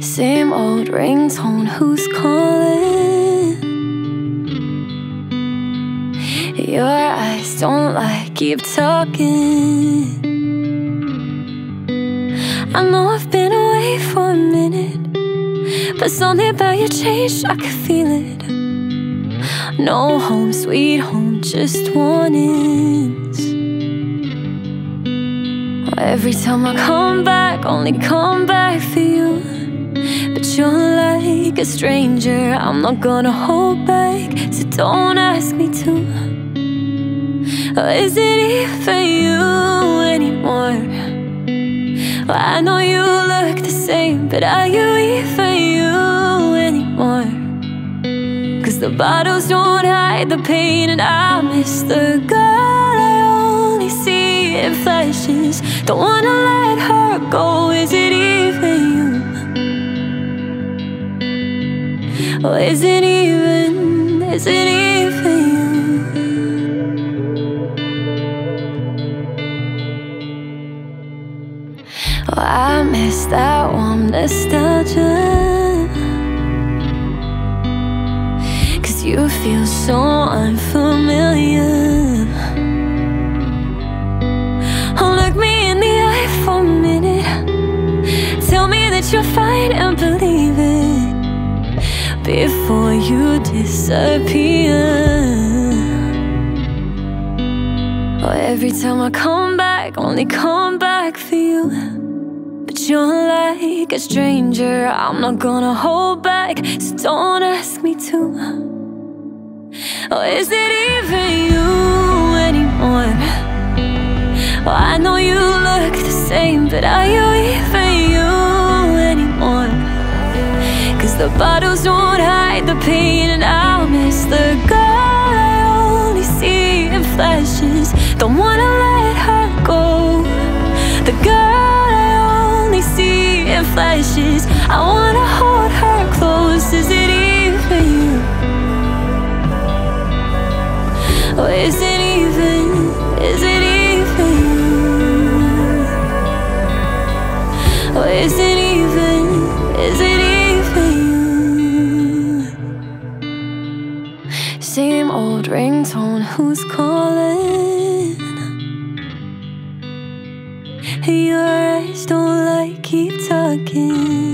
Same old ringtone, who's calling? Your eyes don't lie, keep talking. I know I've been away for a minute, but something about you changed, I can feel it. No home, sweet home, just warnings. Every time I come back, only come back for you. You're like a stranger, I'm not gonna hold back, so don't ask me to. Is it even you anymore? Well, I know you look the same, but are you even you anymore? Cause the bottles don't hide the pain, and I miss the girl I only see in flashes. Don't wanna let her go, is it even Or is it even, is it even you? Oh, I miss that warm nostalgia. Cause you feel so unfamiliar. Before you disappear. Oh, every time I come back, only come back for you. But you're like a stranger, I'm not gonna hold back, so don't ask me to. Or is it even you anymore? Oh, I know you look the same, but are you even the bottles won't hide the pain, and I'll miss the girl I only see in flashes. Don't wanna let her go. The girl I only see in flashes. I wanna hold her close. Is it even you? Or is it even, is it even you? Or is it old ringtone, who's calling? Your eyes don't like keep talking.